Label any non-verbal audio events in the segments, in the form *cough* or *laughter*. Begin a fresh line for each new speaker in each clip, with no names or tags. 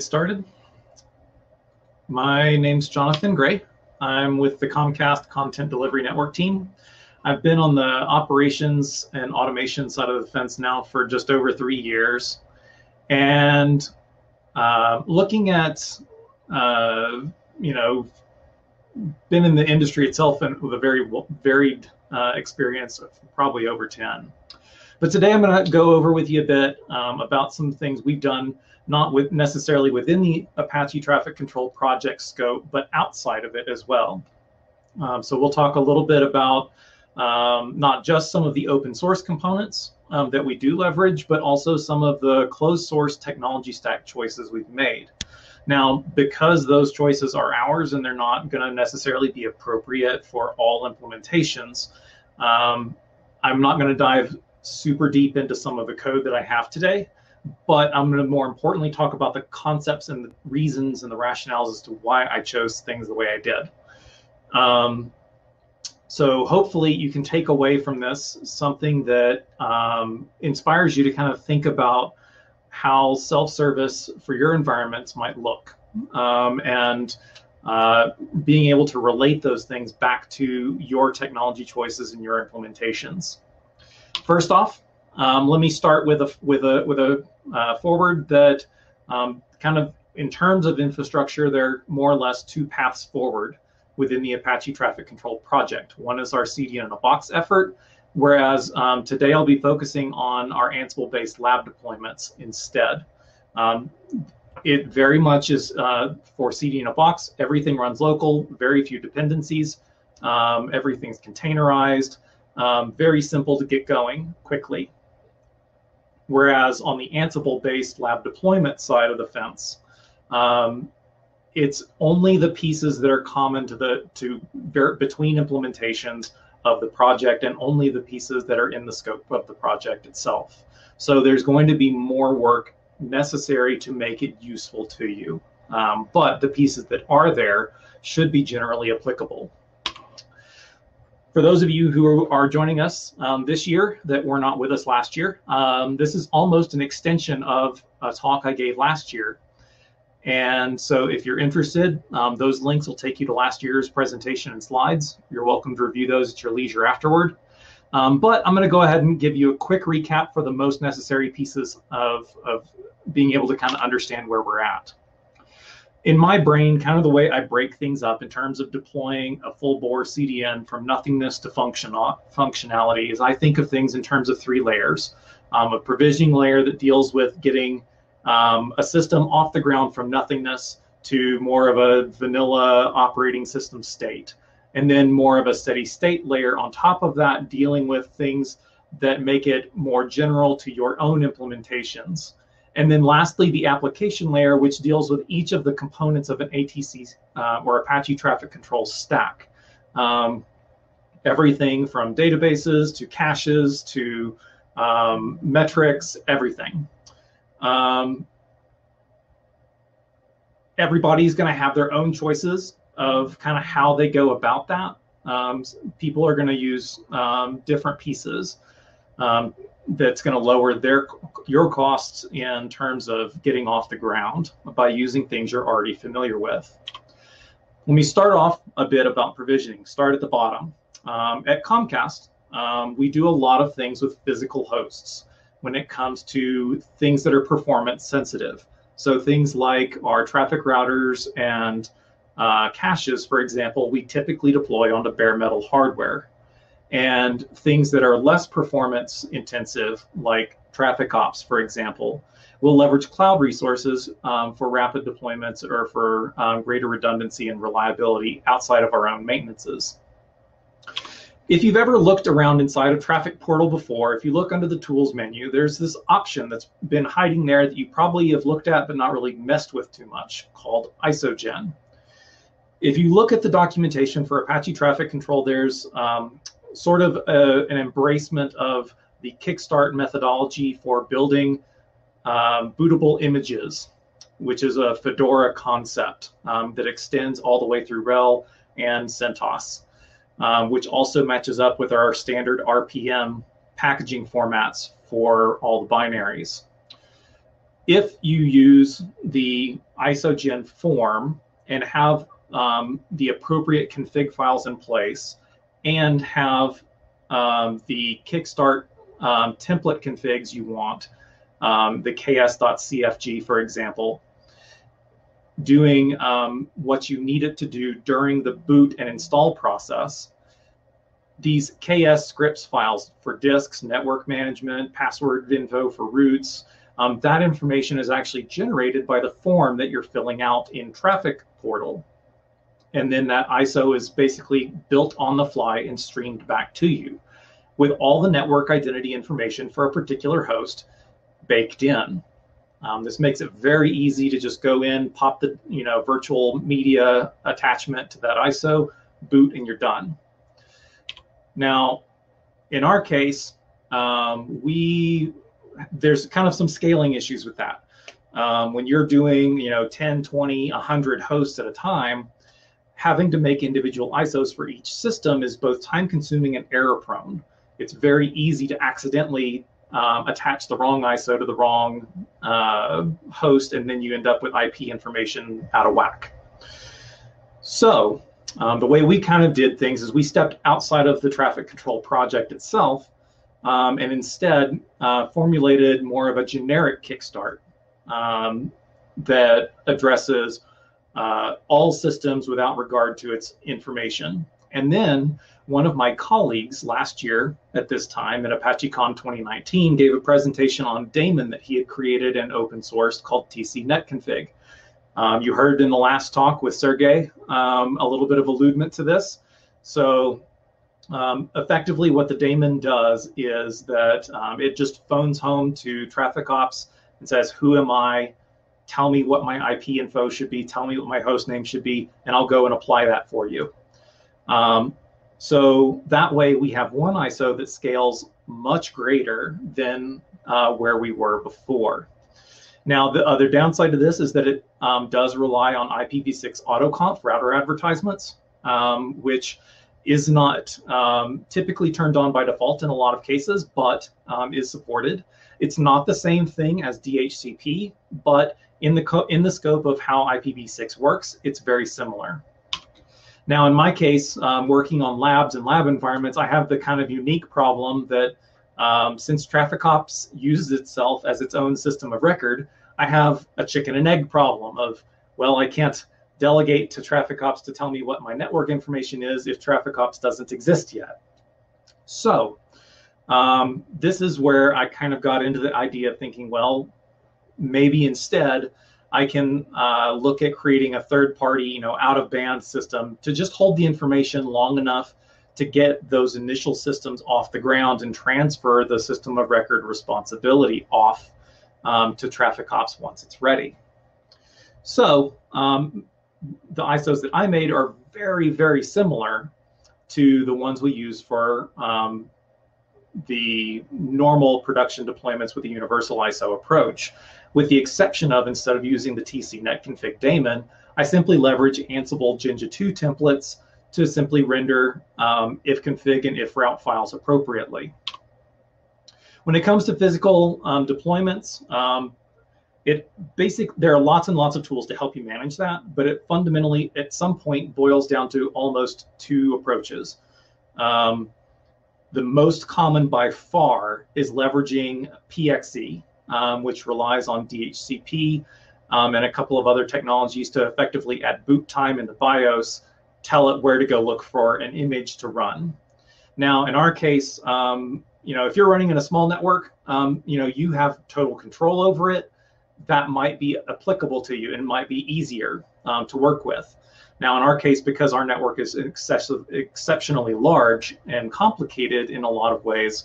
started. My name's Jonathan Gray. I'm with the Comcast Content Delivery Network team. I've been on the operations and automation side of the fence now for just over three years. And uh, looking at, uh, you know, been in the industry itself and with a very varied uh, experience of probably over 10. But today I'm going to go over with you a bit um, about some things we've done not with necessarily within the Apache Traffic Control project scope, but outside of it as well. Um, so we'll talk a little bit about um, not just some of the open source components um, that we do leverage, but also some of the closed source technology stack choices we've made. Now, because those choices are ours and they're not going to necessarily be appropriate for all implementations, um, I'm not going to dive super deep into some of the code that I have today but I'm going to more importantly talk about the concepts and the reasons and the rationales as to why I chose things the way I did. Um, so hopefully you can take away from this something that um, inspires you to kind of think about how self-service for your environments might look um, and uh, being able to relate those things back to your technology choices and your implementations. First off, um, let me start with a with a with a uh, forward that um, kind of in terms of infrastructure, there are more or less two paths forward within the Apache Traffic Control project. One is our CDN in a box effort, whereas um, today I'll be focusing on our Ansible-based lab deployments instead. Um, it very much is uh, for CDN in a box. Everything runs local, very few dependencies. Um, everything's containerized, um, very simple to get going quickly. Whereas on the Ansible-based lab deployment side of the fence, um, it's only the pieces that are common to the to between implementations of the project and only the pieces that are in the scope of the project itself. So there's going to be more work necessary to make it useful to you. Um, but the pieces that are there should be generally applicable. For those of you who are joining us um, this year that were not with us last year, um, this is almost an extension of a talk I gave last year. And so if you're interested, um, those links will take you to last year's presentation and slides. You're welcome to review those at your leisure afterward. Um, but I'm going to go ahead and give you a quick recap for the most necessary pieces of, of being able to kind of understand where we're at in my brain, kind of the way I break things up in terms of deploying a full bore CDN from nothingness to function functionality is I think of things in terms of three layers. Um, a provisioning layer that deals with getting um, a system off the ground from nothingness to more of a vanilla operating system state. And then more of a steady state layer on top of that, dealing with things that make it more general to your own implementations. And then lastly, the application layer, which deals with each of the components of an ATC uh, or Apache traffic control stack. Um, everything from databases to caches to um, metrics, everything. Um, everybody's going to have their own choices of kind of how they go about that. Um, people are going to use um, different pieces. Um, that's going to lower their your costs in terms of getting off the ground by using things you're already familiar with. Let me start off a bit about provisioning. Start at the bottom. Um, at Comcast, um, we do a lot of things with physical hosts when it comes to things that are performance sensitive. So things like our traffic routers and uh, caches, for example, we typically deploy onto bare metal hardware and things that are less performance intensive, like traffic ops, for example, will leverage cloud resources um, for rapid deployments or for um, greater redundancy and reliability outside of our own maintenances. If you've ever looked around inside of Traffic Portal before, if you look under the Tools menu, there's this option that's been hiding there that you probably have looked at but not really messed with too much called ISOGEN. If you look at the documentation for Apache Traffic Control, there's um, sort of a, an embracement of the Kickstart methodology for building um, bootable images, which is a Fedora concept um, that extends all the way through RHEL and CentOS, um, which also matches up with our standard RPM packaging formats for all the binaries. If you use the isogen form and have um, the appropriate config files in place and have um, the Kickstart um, template configs you want, um, the ks.cfg, for example, doing um, what you need it to do during the boot and install process. These KS scripts files for disks, network management, password info for roots, um, that information is actually generated by the form that you're filling out in Traffic Portal. And then that ISO is basically built on the fly and streamed back to you with all the network identity information for a particular host baked in. Um, this makes it very easy to just go in, pop the you know virtual media attachment to that ISO, boot, and you're done. Now, in our case, um, we there's kind of some scaling issues with that. Um, when you're doing you know 10, 20, 100 hosts at a time, having to make individual ISOs for each system is both time consuming and error prone. It's very easy to accidentally um, attach the wrong ISO to the wrong uh, host, and then you end up with IP information out of whack. So um, the way we kind of did things is we stepped outside of the traffic control project itself um, and instead uh, formulated more of a generic kickstart um, that addresses uh, all systems without regard to its information. And then one of my colleagues last year at this time at ApacheCon 2019 gave a presentation on Daemon that he had created and open sourced called TC NetConfig. Um, you heard in the last talk with Sergey um, a little bit of alludement to this. So um, effectively what the daemon does is that um, it just phones home to traffic ops and says, who am I? Tell me what my IP info should be. Tell me what my host name should be, and I'll go and apply that for you. Um, so that way we have one ISO that scales much greater than uh, where we were before. Now, the other downside to this is that it um, does rely on IPv6 autoconf router advertisements, um, which is not um, typically turned on by default in a lot of cases, but um, is supported. It's not the same thing as DHCP, but in the in the scope of how IPv6 works, it's very similar. Now, in my case, um, working on labs and lab environments, I have the kind of unique problem that um, since Traffic Ops uses itself as its own system of record, I have a chicken and egg problem of, well, I can't delegate to traffic ops to tell me what my network information is if traffic ops doesn't exist yet. So um, this is where I kind of got into the idea of thinking, well, maybe instead I can uh, look at creating a third party, you know, out of band system to just hold the information long enough to get those initial systems off the ground and transfer the system of record responsibility off um, to traffic ops once it's ready. So um, the ISOs that I made are very, very similar to the ones we use for um, the normal production deployments with the universal ISO approach, with the exception of instead of using the TC netconfig daemon, I simply leverage Ansible Jinja 2 templates to simply render um, if config and if route files appropriately. When it comes to physical um, deployments, um, it basic there are lots and lots of tools to help you manage that but it fundamentally at some point boils down to almost two approaches um, the most common by far is leveraging pxe um, which relies on dhcp um, and a couple of other technologies to effectively at boot time in the bios tell it where to go look for an image to run now in our case um, you know if you're running in a small network um, you know you have total control over it that might be applicable to you and might be easier um, to work with. Now, in our case, because our network is excessive, exceptionally large and complicated in a lot of ways,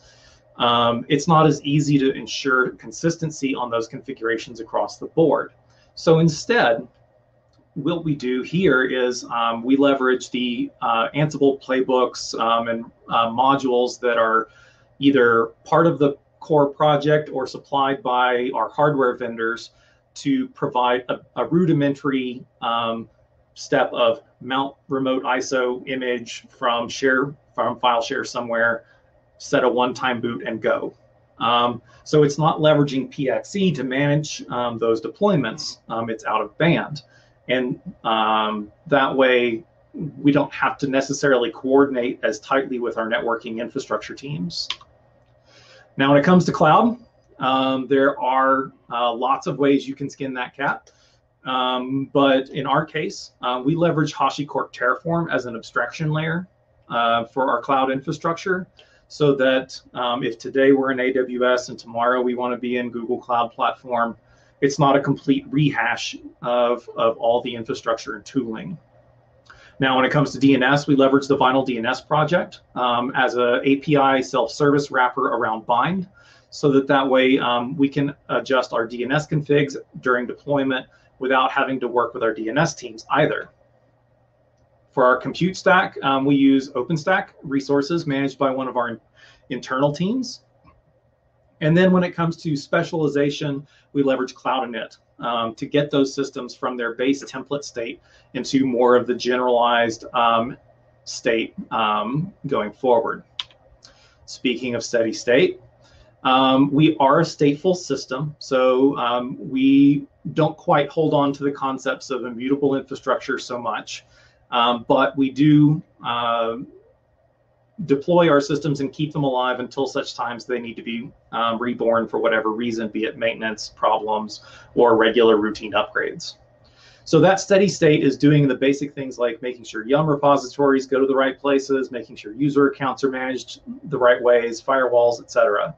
um, it's not as easy to ensure consistency on those configurations across the board. So instead, what we do here is um, we leverage the uh, Ansible playbooks um, and uh, modules that are either part of the core project or supplied by our hardware vendors to provide a, a rudimentary um, step of mount remote ISO image from share from file share somewhere, set a one-time boot and go. Um, so it's not leveraging PXE to manage um, those deployments. Um, it's out of band. And um, that way, we don't have to necessarily coordinate as tightly with our networking infrastructure teams. Now, when it comes to cloud, um, there are uh, lots of ways you can skin that cat. Um, but in our case, uh, we leverage HashiCorp Terraform as an abstraction layer uh, for our cloud infrastructure so that um, if today we're in AWS and tomorrow we want to be in Google Cloud Platform, it's not a complete rehash of, of all the infrastructure and tooling. Now, when it comes to DNS, we leverage the Vinyl DNS project um, as an API self-service wrapper around Bind, so that that way um, we can adjust our DNS configs during deployment without having to work with our DNS teams either. For our compute stack, um, we use OpenStack resources managed by one of our internal teams. And then when it comes to specialization, we leverage Cloud Init um, to get those systems from their base template state into more of the generalized um, state um, going forward. Speaking of steady state, um, we are a stateful system, so um, we don't quite hold on to the concepts of immutable infrastructure so much. Um, but we do uh, deploy our systems and keep them alive until such times they need to be um, reborn for whatever reason, be it maintenance problems or regular routine upgrades. So that steady state is doing the basic things like making sure Yum repositories go to the right places, making sure user accounts are managed the right ways, firewalls, etc.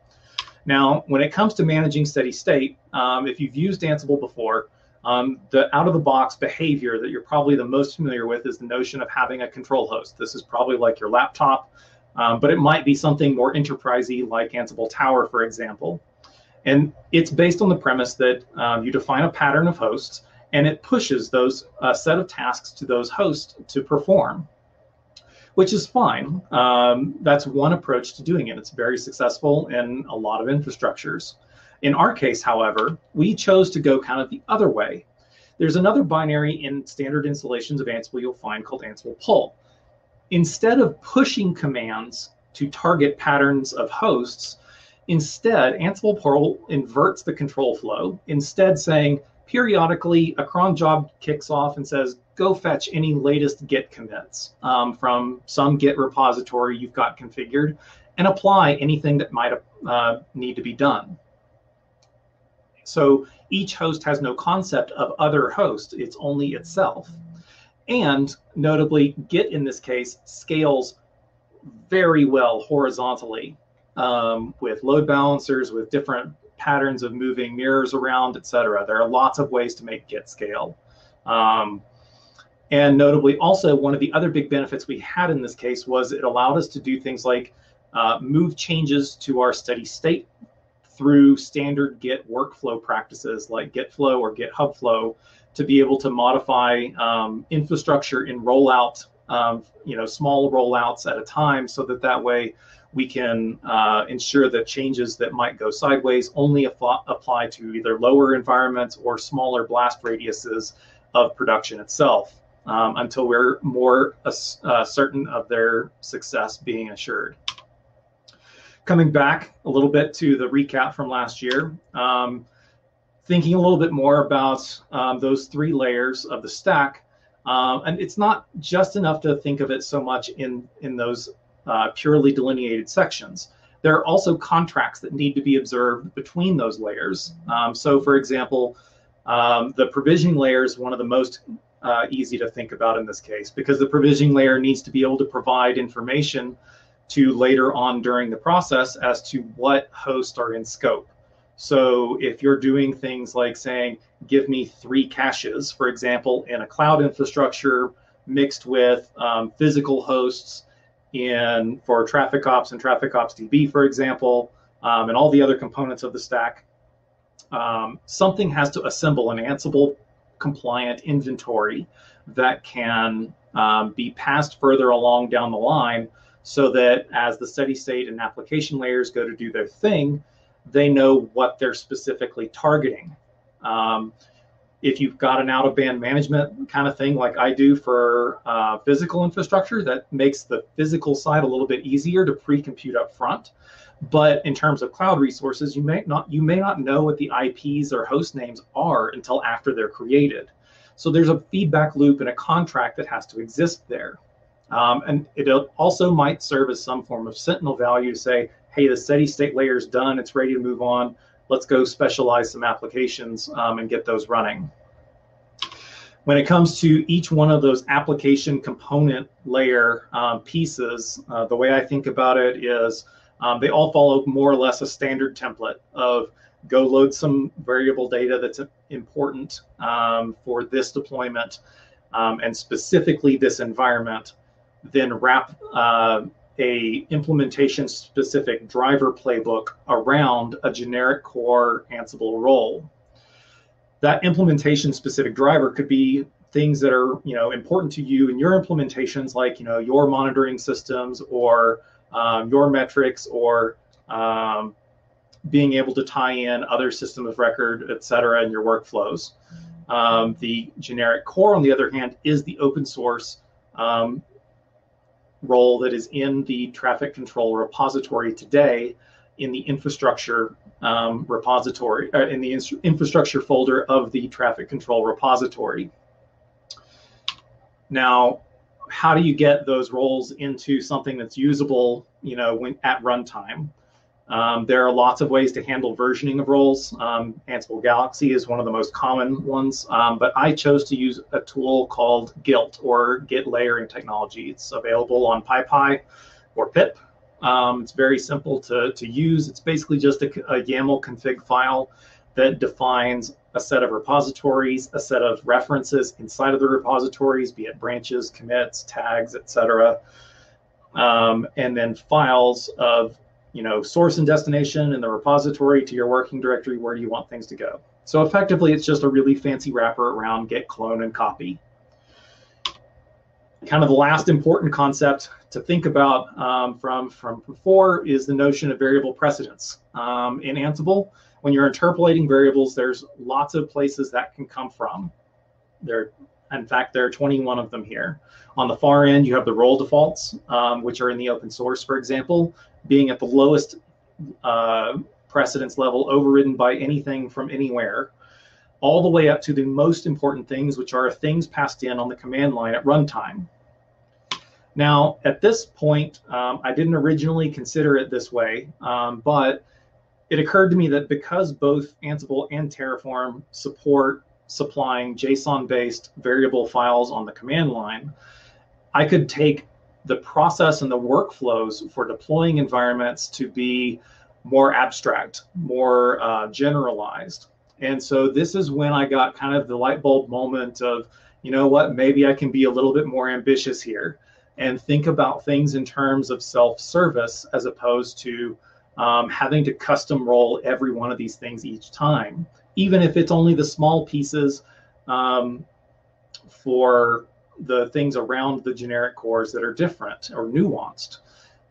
Now, when it comes to managing steady state, um, if you've used Ansible before, um, the out of the box behavior that you're probably the most familiar with is the notion of having a control host. This is probably like your laptop, um, but it might be something more enterprisey like Ansible Tower, for example. And it's based on the premise that um, you define a pattern of hosts and it pushes those uh, set of tasks to those hosts to perform, which is fine. Um, that's one approach to doing it. It's very successful in a lot of infrastructures. In our case, however, we chose to go kind of the other way. There's another binary in standard installations of Ansible you'll find called Ansible pull. Instead of pushing commands to target patterns of hosts, instead, Ansible pull inverts the control flow, instead saying periodically a cron job kicks off and says, go fetch any latest Git commits um, from some Git repository you've got configured and apply anything that might uh, need to be done. So each host has no concept of other host, it's only itself. And notably, Git in this case scales very well horizontally um, with load balancers, with different patterns of moving mirrors around, etc. There are lots of ways to make Git scale. Um, and notably, also, one of the other big benefits we had in this case was it allowed us to do things like uh, move changes to our steady state through standard Git workflow practices like GitFlow or GitHub Flow to be able to modify um, infrastructure in rollout, um, you know, small rollouts at a time, so that that way we can uh, ensure that changes that might go sideways only apply to either lower environments or smaller blast radiuses of production itself um, until we're more uh, certain of their success being assured coming back a little bit to the recap from last year, um, thinking a little bit more about um, those three layers of the stack. Um, and it's not just enough to think of it so much in, in those uh, purely delineated sections. There are also contracts that need to be observed between those layers. Um, so, for example, um, the provisioning layer is one of the most uh, easy to think about in this case because the provisioning layer needs to be able to provide information to later on during the process as to what hosts are in scope. So if you're doing things like saying, give me three caches, for example, in a cloud infrastructure mixed with um, physical hosts in for traffic ops and traffic ops DB, for example, um, and all the other components of the stack, um, something has to assemble an Ansible compliant inventory that can um, be passed further along down the line so that as the steady state and application layers go to do their thing, they know what they're specifically targeting. Um, if you've got an out of band management kind of thing like I do for uh, physical infrastructure, that makes the physical side a little bit easier to pre-compute up front. But in terms of cloud resources, you may not you may not know what the IPs or host names are until after they're created. So there's a feedback loop and a contract that has to exist there. Um, and it also might serve as some form of sentinel value to say, hey, the steady state layer is done, it's ready to move on let's go specialize some applications um, and get those running. When it comes to each one of those application component layer um, pieces, uh, the way I think about it is um, they all follow more or less a standard template of go load some variable data that's important um, for this deployment um, and specifically this environment, then wrap uh, a implementation specific driver playbook around a generic core Ansible role. That implementation specific driver could be things that are you know important to you in your implementations, like you know your monitoring systems or um, your metrics or um, being able to tie in other system of record, et cetera, in your workflows. Um, the generic core, on the other hand, is the open source um, role that is in the traffic control repository today in the infrastructure um, repository, uh, in the infrastructure folder of the traffic control repository. Now, how do you get those roles into something that's usable, you know, when at runtime? Um, there are lots of ways to handle versioning of roles. Um, Ansible Galaxy is one of the most common ones, um, but I chose to use a tool called GILT or Git Layering Technology. It's available on PyPI or pip. Um, it's very simple to, to use. It's basically just a, a YAML config file that defines a set of repositories, a set of references inside of the repositories, be it branches, commits, tags, etc., um, and then files of you know, source and destination and the repository to your working directory, where do you want things to go? So effectively, it's just a really fancy wrapper around git, clone, and copy. Kind of the last important concept to think about um, from, from before is the notion of variable precedence. Um, in Ansible, when you're interpolating variables, there's lots of places that can come from. There, in fact, there are 21 of them here. On the far end, you have the role defaults, um, which are in the open source, for example being at the lowest uh, precedence level, overridden by anything from anywhere, all the way up to the most important things, which are things passed in on the command line at runtime. Now, at this point, um, I didn't originally consider it this way, um, but it occurred to me that because both Ansible and Terraform support supplying JSON-based variable files on the command line, I could take the process and the workflows for deploying environments to be more abstract, more uh, generalized. And so this is when I got kind of the light bulb moment of, you know what, maybe I can be a little bit more ambitious here and think about things in terms of self-service as opposed to um, having to custom roll every one of these things each time, even if it's only the small pieces um, for the things around the generic cores that are different or nuanced.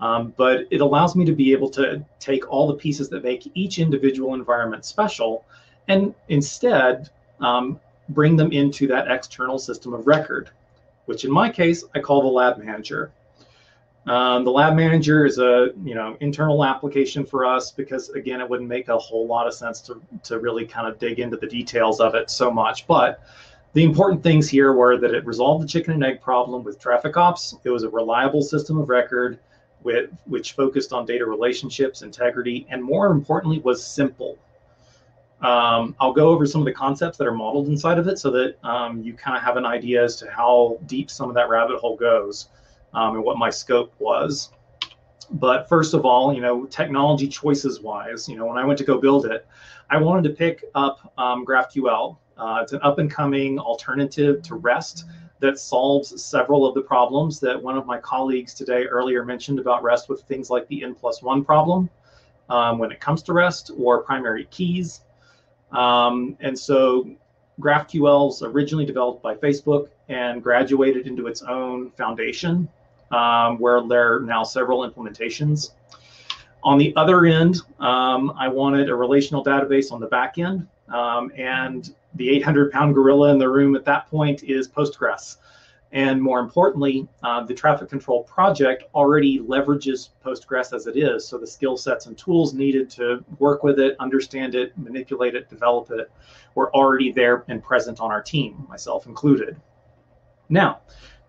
Um, but it allows me to be able to take all the pieces that make each individual environment special and instead um, bring them into that external system of record, which in my case, I call the lab manager. Um, the lab manager is a you know internal application for us because again it wouldn't make a whole lot of sense to, to really kind of dig into the details of it so much but the important things here were that it resolved the chicken and egg problem with traffic ops. It was a reliable system of record with, which focused on data relationships, integrity, and more importantly, was simple. Um, I'll go over some of the concepts that are modeled inside of it so that um, you kind of have an idea as to how deep some of that rabbit hole goes um, and what my scope was. But first of all, you know, technology choices wise, you know, when I went to go build it, I wanted to pick up um, GraphQL uh, it's an up and coming alternative to REST that solves several of the problems that one of my colleagues today earlier mentioned about REST with things like the N plus one problem um, when it comes to REST or primary keys. Um, and so GraphQL is originally developed by Facebook and graduated into its own foundation um, where there are now several implementations. On the other end, um, I wanted a relational database on the back end um, and the 800 pound gorilla in the room at that point is Postgres. And more importantly, uh, the traffic control project already leverages Postgres as it is. So the skill sets and tools needed to work with it, understand it, manipulate it, develop it were already there and present on our team, myself included. Now,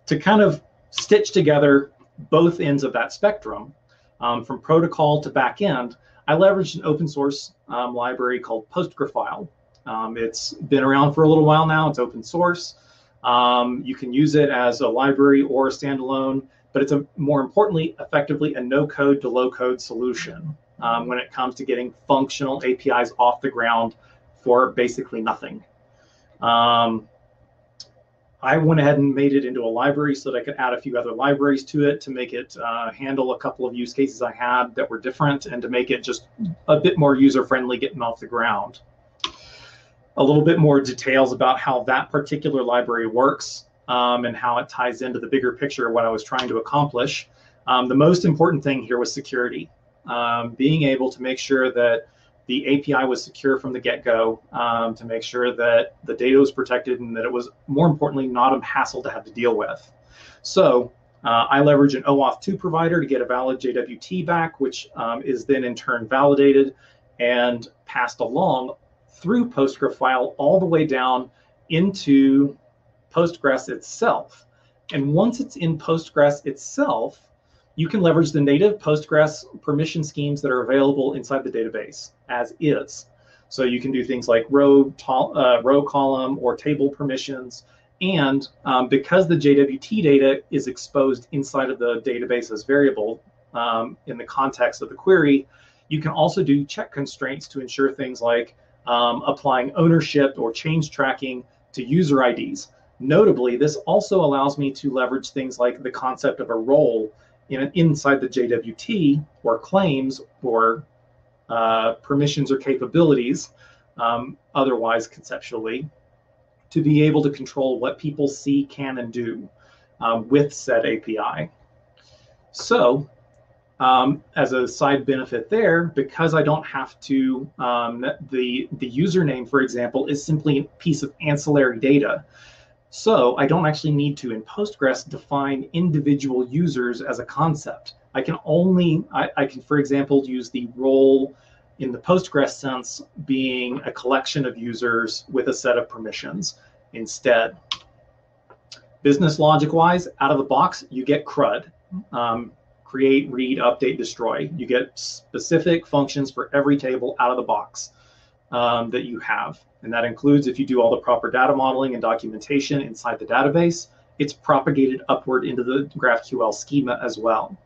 to kind of stitch together both ends of that spectrum, um, from protocol to backend, I leveraged an open source um, library called PostGraphile. Um, it's been around for a little while now. It's open source. Um, you can use it as a library or a standalone, but it's a more importantly, effectively a no-code to low-code solution um, when it comes to getting functional APIs off the ground for basically nothing. Um, I went ahead and made it into a library so that I could add a few other libraries to it to make it uh, handle a couple of use cases I had that were different and to make it just a bit more user friendly getting off the ground. A little bit more details about how that particular library works um, and how it ties into the bigger picture of what I was trying to accomplish. Um, the most important thing here was security, um, being able to make sure that the API was secure from the get-go um, to make sure that the data was protected and that it was, more importantly, not a hassle to have to deal with. So uh, I leverage an OAuth 2 provider to get a valid JWT back, which um, is then in turn validated and passed along through PostGraphile all the way down into Postgres itself. And once it's in Postgres itself, you can leverage the native Postgres permission schemes that are available inside the database as is. So you can do things like row, uh, row column or table permissions. And um, because the JWT data is exposed inside of the database as variable um, in the context of the query, you can also do check constraints to ensure things like um, applying ownership or change tracking to user IDs. Notably, this also allows me to leverage things like the concept of a role in, inside the JWT or claims or uh, permissions or capabilities, um, otherwise conceptually, to be able to control what people see, can, and do um, with said API. So, um, as a side benefit there, because I don't have to, um, the, the username, for example, is simply a piece of ancillary data. So I don't actually need to, in Postgres, define individual users as a concept. I can only, I, I can, for example, use the role in the Postgres sense being a collection of users with a set of permissions instead. Business logic wise, out of the box, you get CRUD. Um, create, read, update, destroy. You get specific functions for every table out of the box um, that you have. And that includes if you do all the proper data modeling and documentation inside the database, it's propagated upward into the GraphQL schema as well.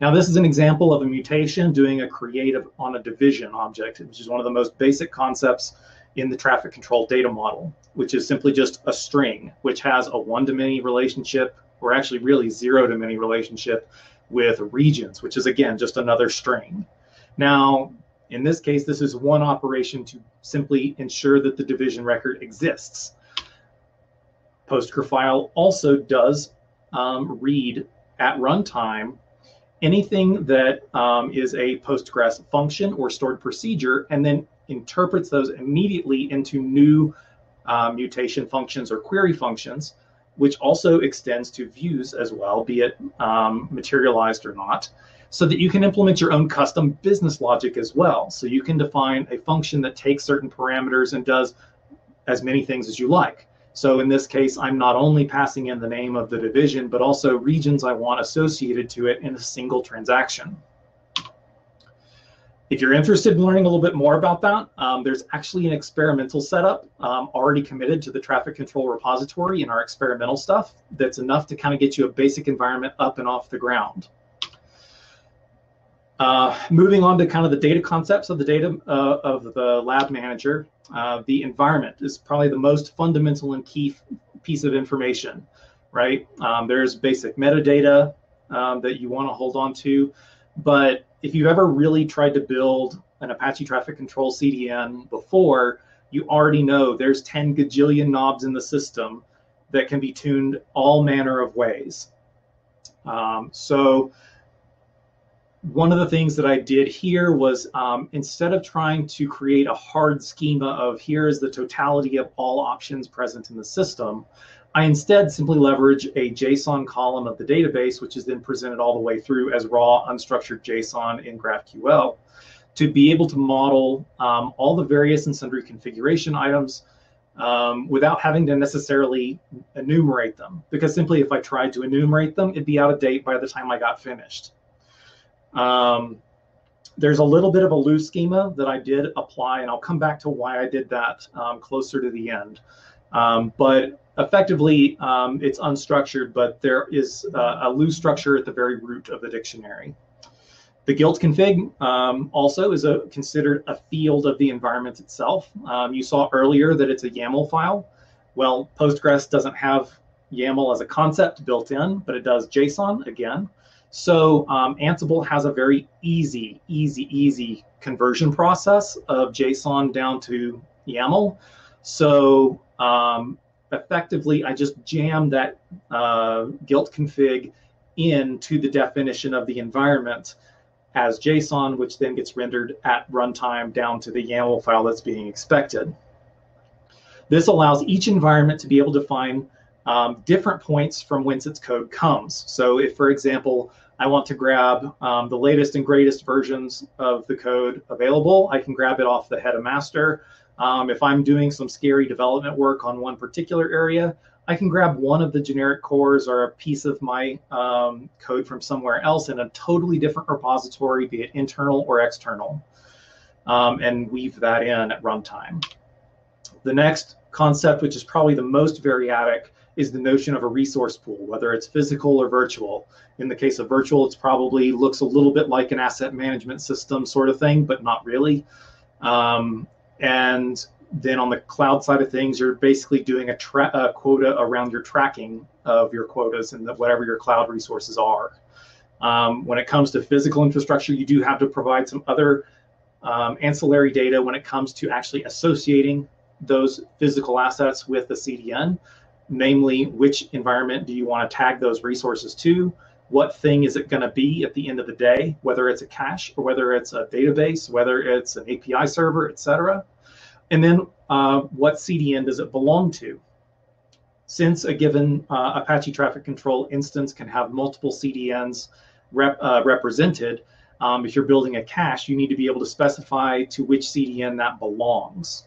Now, this is an example of a mutation doing a creative on a division object, which is one of the most basic concepts in the traffic control data model, which is simply just a string, which has a one-to-many relationship, or actually really zero-to-many relationship with regions, which is again just another string. Now, in this case, this is one operation to simply ensure that the division record exists. PostGraphile also does um, read at runtime anything that um, is a Postgres function or stored procedure, and then interprets those immediately into new uh, mutation functions or query functions, which also extends to views as well, be it um, materialized or not so that you can implement your own custom business logic as well. So you can define a function that takes certain parameters and does as many things as you like. So in this case, I'm not only passing in the name of the division, but also regions I want associated to it in a single transaction. If you're interested in learning a little bit more about that, um, there's actually an experimental setup um, already committed to the traffic control repository in our experimental stuff that's enough to kind of get you a basic environment up and off the ground. Uh, moving on to kind of the data concepts of the data uh, of the lab manager, uh, the environment is probably the most fundamental and key piece of information, right? Um, there's basic metadata um, that you want to hold on to, but if you've ever really tried to build an Apache Traffic Control CDN before, you already know there's 10 gajillion knobs in the system that can be tuned all manner of ways. Um, so one of the things that I did here was um, instead of trying to create a hard schema of here is the totality of all options present in the system, I instead simply leverage a JSON column of the database, which is then presented all the way through as raw unstructured JSON in GraphQL to be able to model um, all the various and sundry configuration items um, without having to necessarily enumerate them. Because simply if I tried to enumerate them, it'd be out of date by the time I got finished. Um, there's a little bit of a loose schema that I did apply, and I'll come back to why I did that um, closer to the end. Um, but effectively, um, it's unstructured, but there is uh, a loose structure at the very root of the dictionary. The GILT config um, also is a, considered a field of the environment itself. Um, you saw earlier that it's a YAML file. Well, Postgres doesn't have YAML as a concept built in, but it does JSON again. So um, Ansible has a very easy, easy, easy conversion process of JSON down to YAML. So um, effectively, I just jam that uh, GILT config into the definition of the environment as JSON, which then gets rendered at runtime down to the YAML file that's being expected. This allows each environment to be able to find um, different points from whence its code comes. So if, for example, I want to grab um, the latest and greatest versions of the code available. I can grab it off the head of master. Um, if I'm doing some scary development work on one particular area, I can grab one of the generic cores or a piece of my um, code from somewhere else in a totally different repository, be it internal or external, um, and weave that in at runtime. The next concept, which is probably the most variadic, is the notion of a resource pool, whether it's physical or virtual. In the case of virtual, it's probably looks a little bit like an asset management system sort of thing, but not really. Um, and then on the cloud side of things, you're basically doing a, a quota around your tracking of your quotas and the, whatever your cloud resources are. Um, when it comes to physical infrastructure, you do have to provide some other um, ancillary data when it comes to actually associating those physical assets with the CDN namely which environment do you want to tag those resources to? What thing is it going to be at the end of the day? Whether it's a cache or whether it's a database whether it's an api server etc and then uh, what cdn does it belong to? Since a given uh, apache traffic control instance can have multiple cdns rep, uh, represented um, if you're building a cache you need to be able to specify to which cdn that belongs.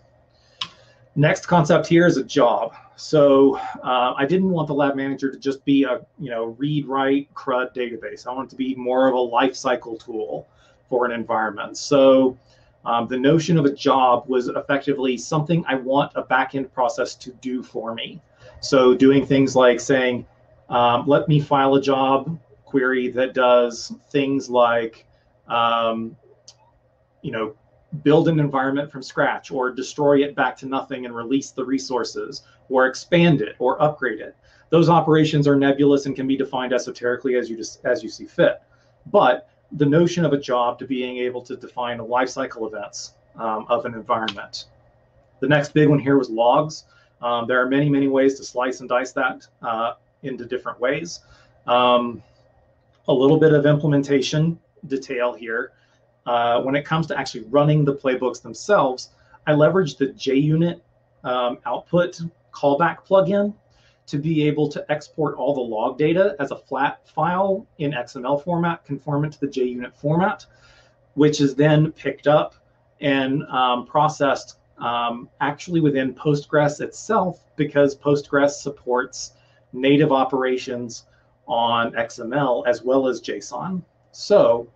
Next concept here is a job. So uh, I didn't want the lab manager to just be a you know read write CRUD database. I want it to be more of a life cycle tool for an environment. So um, the notion of a job was effectively something I want a backend process to do for me. So doing things like saying, um, let me file a job query that does things like, um, you know, build an environment from scratch or destroy it back to nothing and release the resources or expand it or upgrade it. Those operations are nebulous and can be defined esoterically as you just as you see fit. But the notion of a job to being able to define the lifecycle events um, of an environment. The next big one here was logs. Um, there are many, many ways to slice and dice that uh, into different ways. Um, a little bit of implementation detail here. Uh, when it comes to actually running the playbooks themselves, I leverage the JUnit um, output callback plugin to be able to export all the log data as a flat file in XML format, conformant to the JUnit format, which is then picked up and um, processed um, actually within Postgres itself because Postgres supports native operations on XML as well as JSON. So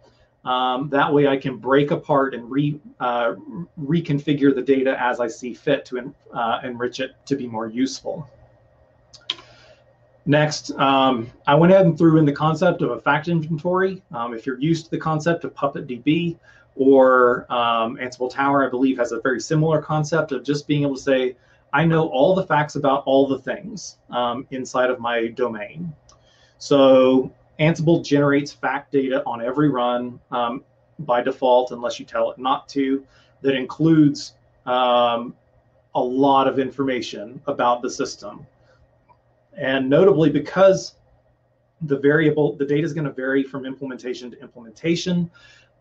um, that way I can break apart and re, uh, reconfigure the data as I see fit to en uh, enrich it to be more useful. Next, um, I went ahead and threw in the concept of a fact inventory. Um, if you're used to the concept of Puppet DB or um, Ansible Tower, I believe has a very similar concept of just being able to say, I know all the facts about all the things um, inside of my domain. So Ansible generates fact data on every run um, by default, unless you tell it not to, that includes um, a lot of information about the system. And notably, because the variable, the data is going to vary from implementation to implementation.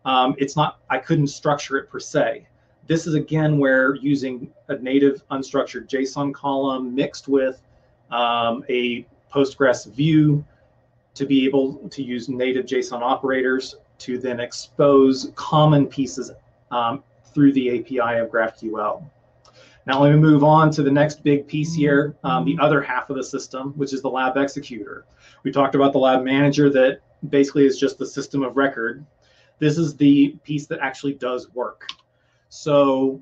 Um, it's not, I couldn't structure it per se. This is again where using a native unstructured JSON column mixed with um, a Postgres view to be able to use native JSON operators to then expose common pieces um, through the API of GraphQL. Now let me move on to the next big piece here, um, the other half of the system, which is the lab executor. We talked about the lab manager that basically is just the system of record. This is the piece that actually does work. So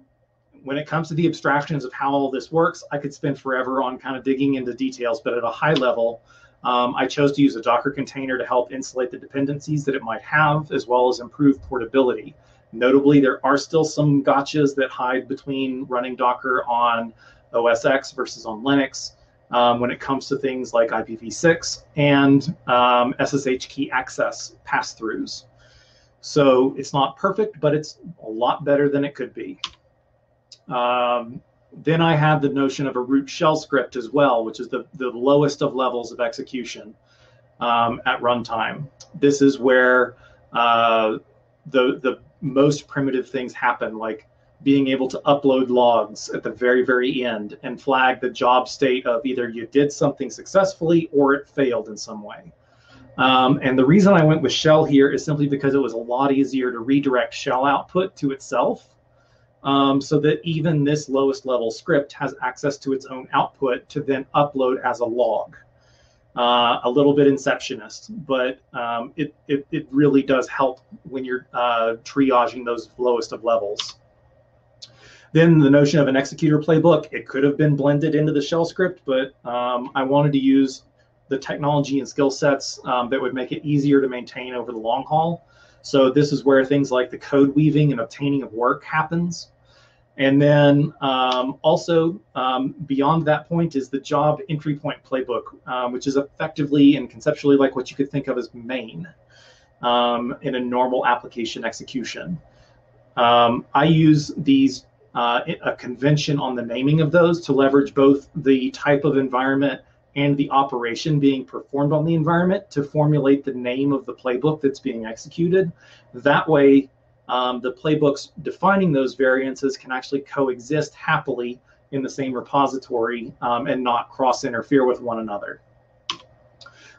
when it comes to the abstractions of how all this works, I could spend forever on kind of digging into details, but at a high level, um, I chose to use a Docker container to help insulate the dependencies that it might have, as well as improve portability. Notably, there are still some gotchas that hide between running Docker on OS X versus on Linux um, when it comes to things like IPv6 and um, SSH key access pass-throughs. So it's not perfect, but it's a lot better than it could be. Um, then I have the notion of a root shell script as well, which is the, the lowest of levels of execution um, at runtime. This is where uh, the, the most primitive things happen, like being able to upload logs at the very, very end and flag the job state of either you did something successfully or it failed in some way. Um, and the reason I went with shell here is simply because it was a lot easier to redirect shell output to itself um, so that even this lowest level script has access to its own output to then upload as a log. Uh, a little bit inceptionist, but um, it, it, it, really does help when you're uh, triaging those lowest of levels. Then the notion of an executor playbook, it could have been blended into the shell script, but um, I wanted to use the technology and skill sets um, that would make it easier to maintain over the long haul. So this is where things like the code weaving and obtaining of work happens. And then um, also um, beyond that point is the job entry point playbook, um, which is effectively and conceptually like what you could think of as main um, in a normal application execution. Um, I use these uh, a convention on the naming of those to leverage both the type of environment and the operation being performed on the environment to formulate the name of the playbook that's being executed. That way, um, the playbooks defining those variances can actually coexist happily in the same repository um, and not cross interfere with one another.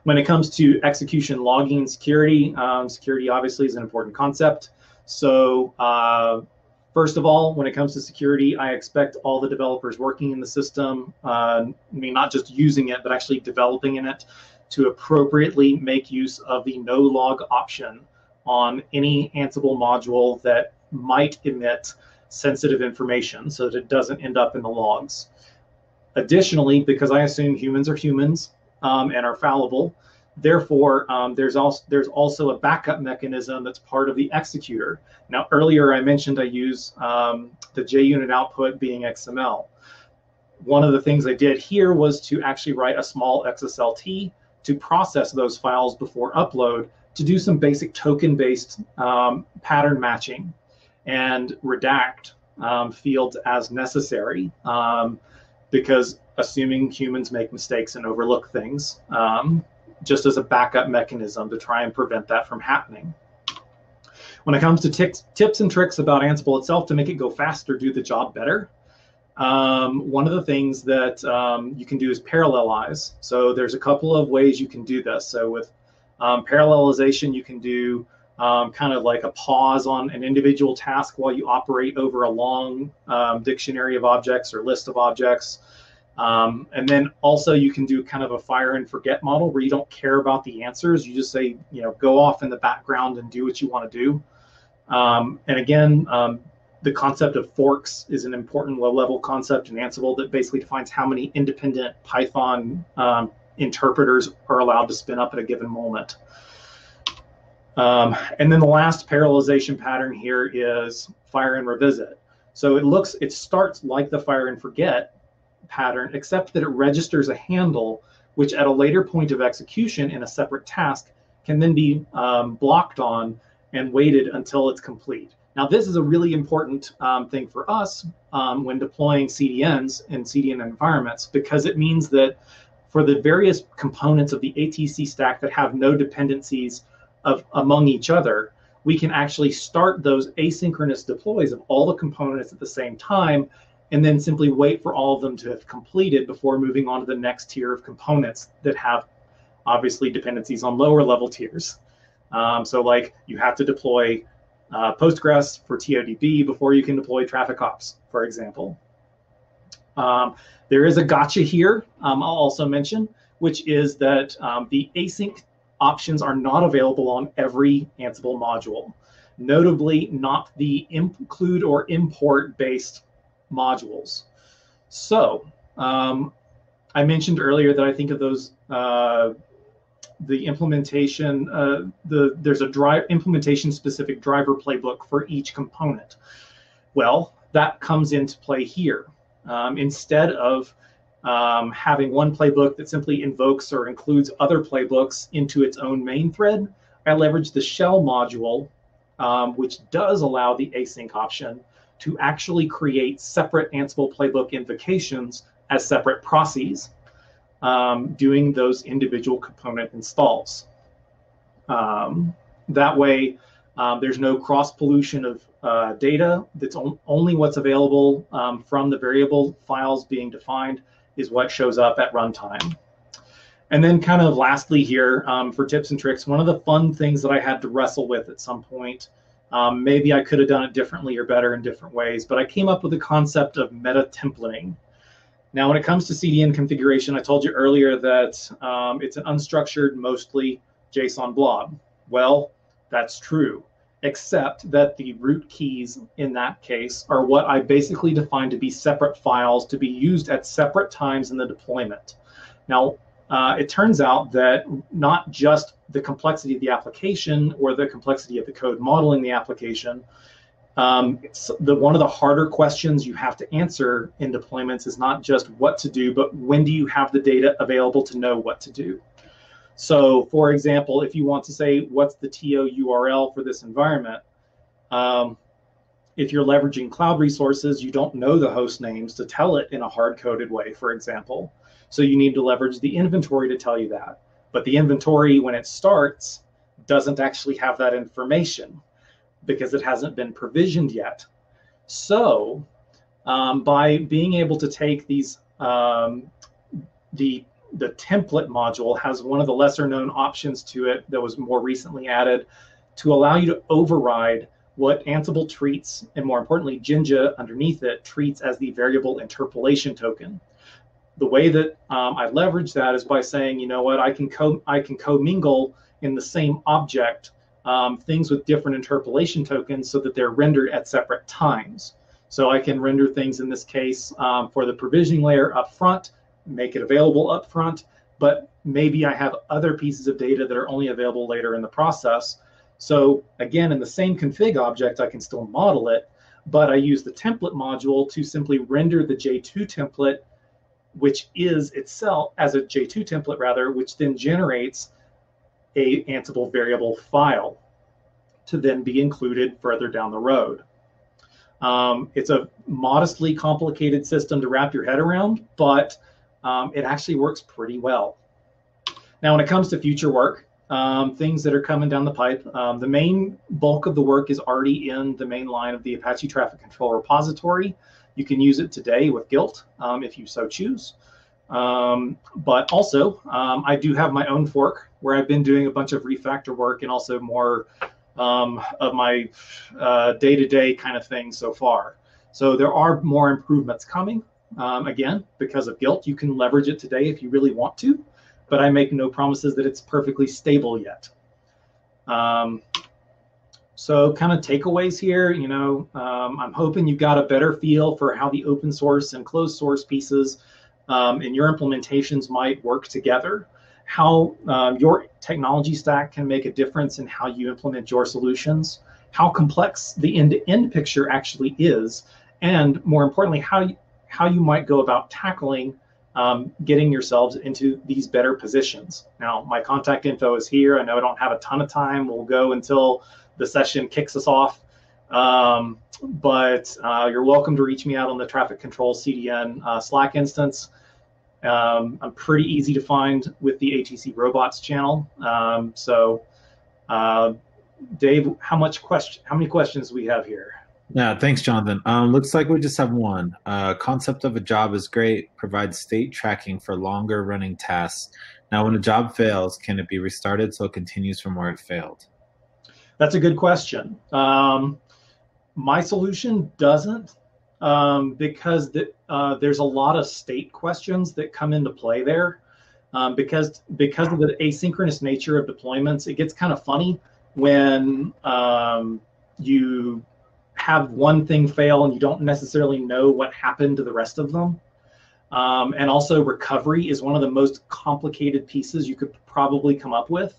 When it comes to execution logging security, um, security obviously is an important concept. So uh, First of all, when it comes to security, I expect all the developers working in the system, uh, I mean, not just using it, but actually developing in it, to appropriately make use of the no log option on any Ansible module that might emit sensitive information so that it doesn't end up in the logs. Additionally, because I assume humans are humans um, and are fallible, Therefore, um, there's also there's also a backup mechanism that's part of the executor. Now, earlier I mentioned I use um, the JUnit output being XML. One of the things I did here was to actually write a small XSLT to process those files before upload to do some basic token-based um, pattern matching and redact um, fields as necessary um, because assuming humans make mistakes and overlook things, um, just as a backup mechanism to try and prevent that from happening. When it comes to tips and tricks about Ansible itself to make it go faster, do the job better, um, one of the things that um, you can do is parallelize. So there's a couple of ways you can do this. So with um, parallelization, you can do um, kind of like a pause on an individual task while you operate over a long um, dictionary of objects or list of objects. Um, and then also you can do kind of a fire and forget model where you don't care about the answers. You just say, you know, go off in the background and do what you want to do. Um, and again, um, the concept of forks is an important low-level concept in Ansible that basically defines how many independent Python um, interpreters are allowed to spin up at a given moment. Um, and then the last parallelization pattern here is fire and revisit. So it looks, it starts like the fire and forget, pattern, except that it registers a handle, which at a later point of execution in a separate task can then be um, blocked on and waited until it's complete. Now, this is a really important um, thing for us um, when deploying CDNs in CDN environments because it means that for the various components of the ATC stack that have no dependencies of among each other, we can actually start those asynchronous deploys of all the components at the same time and then simply wait for all of them to have completed before moving on to the next tier of components that have obviously dependencies on lower level tiers. Um, so like you have to deploy uh, Postgres for TODB before you can deploy traffic ops, for example. Um, there is a gotcha here, um, I'll also mention, which is that um, the async options are not available on every Ansible module, notably not the include or import based modules. So um, I mentioned earlier that I think of those uh, the implementation uh, the there's a drive implementation specific driver playbook for each component. Well, that comes into play here. Um, instead of um, having one playbook that simply invokes or includes other playbooks into its own main thread, I leverage the shell module, um, which does allow the async option to actually create separate Ansible playbook invocations as separate processes, um, doing those individual component installs. Um, that way, um, there's no cross pollution of uh, data. That's on, only what's available um, from the variable files being defined is what shows up at runtime. And then kind of lastly here um, for tips and tricks, one of the fun things that I had to wrestle with at some point, um, maybe I could have done it differently or better in different ways, but I came up with the concept of meta templating. Now, when it comes to CDN configuration, I told you earlier that um, it's an unstructured, mostly JSON blob. Well, that's true, except that the root keys in that case are what I basically define to be separate files to be used at separate times in the deployment. Now, uh, it turns out that not just the complexity of the application or the complexity of the code modeling the application, um, the, one of the harder questions you have to answer in deployments is not just what to do, but when do you have the data available to know what to do? So, for example, if you want to say what's the TO URL for this environment, um, if you're leveraging cloud resources, you don't know the host names to tell it in a hard coded way, for example. So you need to leverage the inventory to tell you that. But the inventory, when it starts, doesn't actually have that information because it hasn't been provisioned yet. So um, by being able to take these, um, the the template module has one of the lesser known options to it that was more recently added to allow you to override what Ansible treats, and more importantly, Jinja underneath it treats as the variable interpolation token the way that um, I leverage that is by saying, you know what, I can co I can commingle in the same object um, things with different interpolation tokens so that they're rendered at separate times. So I can render things in this case um, for the provisioning layer up front, make it available up front, but maybe I have other pieces of data that are only available later in the process. So again, in the same config object, I can still model it, but I use the template module to simply render the J2 template which is itself as a J2 template rather, which then generates a Ansible variable file to then be included further down the road. Um, it's a modestly complicated system to wrap your head around, but um, it actually works pretty well. Now, when it comes to future work, um, things that are coming down the pipe, um, the main bulk of the work is already in the main line of the Apache Traffic Control repository. You can use it today with Guilt um, if you so choose. Um, but also, um, I do have my own fork where I've been doing a bunch of refactor work and also more um, of my day to day kind of thing so far. So there are more improvements coming. Um, again, because of Guilt, you can leverage it today if you really want to, but I make no promises that it's perfectly stable yet. Um, so, kind of takeaways here, you know, um, I'm hoping you got a better feel for how the open source and closed source pieces um, in your implementations might work together, how um, your technology stack can make a difference in how you implement your solutions, how complex the end-to-end picture actually is, and more importantly, how you, how you might go about tackling um, getting yourselves into these better positions. Now, my contact info is here. I know I don't have a ton of time. We'll go until the session kicks us off. Um, but uh, you're welcome to reach me out on the traffic control CDN uh, Slack instance. Um, I'm pretty easy to find with the ATC Robots channel. Um, so, uh, Dave, how much question? How many questions we have here?
Yeah, thanks, Jonathan. Um, looks like we just have one. Uh, concept of a job is great. Provides state tracking for longer running tasks. Now, when a job fails, can it be restarted so it continues from where it failed?
That's a good question. Um, my solution doesn't um, because the, uh, there's a lot of state questions that come into play there. Um, because because of the asynchronous nature of deployments, it gets kind of funny when um, you have one thing fail and you don't necessarily know what happened to the rest of them. Um, and also, recovery is one of the most complicated pieces you could probably come up with.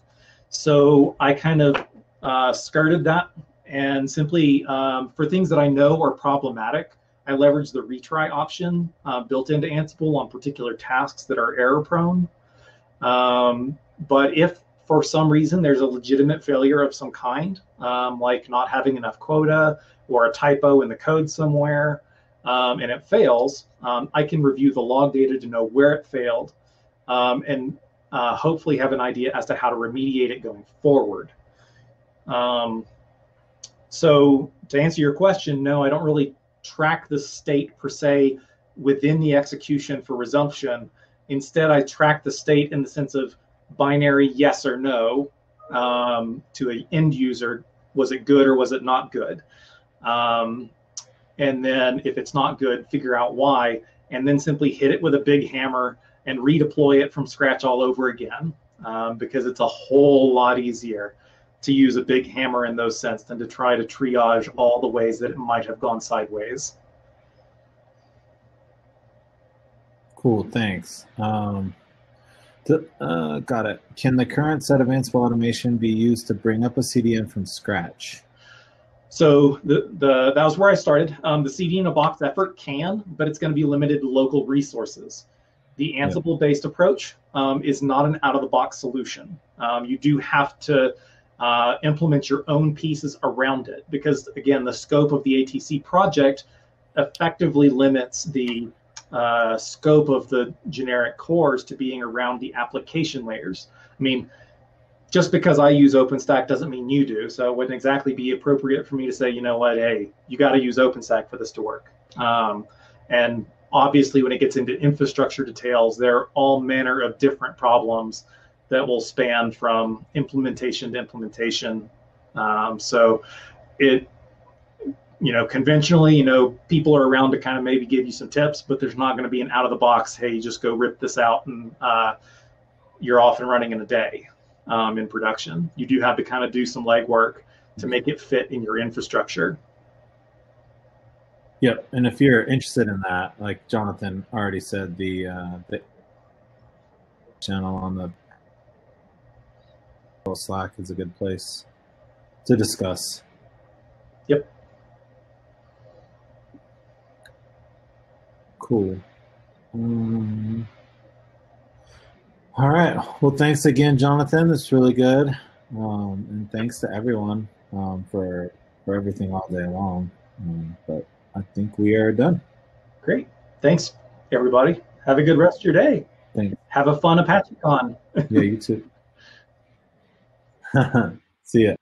So I kind of uh, skirted that and simply um, for things that I know are problematic, I leverage the retry option uh, built into Ansible on particular tasks that are error prone. Um, but if for some reason there's a legitimate failure of some kind, um, like not having enough quota or a typo in the code somewhere, um, and it fails, um, I can review the log data to know where it failed um, and uh, hopefully have an idea as to how to remediate it going forward. Um, so to answer your question, no, I don't really track the state per se within the execution for resumption. Instead, I track the state in the sense of binary yes or no um, to an end user. Was it good or was it not good? Um, and then if it's not good, figure out why, and then simply hit it with a big hammer and redeploy it from scratch all over again um, because it's a whole lot easier to use a big hammer in those sense than to try to triage all the ways that it might have gone sideways.
Cool, thanks. Um, uh, got it. Can the current set of Ansible automation be used to bring up a CDN from scratch?
So the, the that was where I started. Um, the CDN in a box effort can, but it's going to be limited to local resources. The Ansible-based approach um, is not an out-of-the-box solution. Um, you do have to uh, implement your own pieces around it. Because again the scope of the atc project effectively limits the uh, scope of the generic cores to being around the application layers. I mean just because i use openstack doesn't mean you do. So it wouldn't exactly be appropriate for me to say you know what? Hey you got to use openstack for this to work. Um, and obviously when it gets into infrastructure details there are all manner of different problems that will span from implementation to implementation. Um, so it, you know, conventionally, you know, people are around to kind of maybe give you some tips, but there's not going to be an out of the box, hey, just go rip this out and uh, you're off and running in a day um, in production. You do have to kind of do some legwork to make it fit in your infrastructure.
Yep, and if you're interested in that, like Jonathan already said, the uh, the channel on the Slack is a good place to discuss.
Yep.
Cool. Um, all right. Well, thanks again, Jonathan. It's really good. Um, and thanks to everyone um, for for everything all day long. Um, but I think we are done.
Great. Thanks, everybody. Have a good rest of your day.
Thanks.
Have a fun ApacheCon.
yeah, you too. *laughs* *laughs* See ya.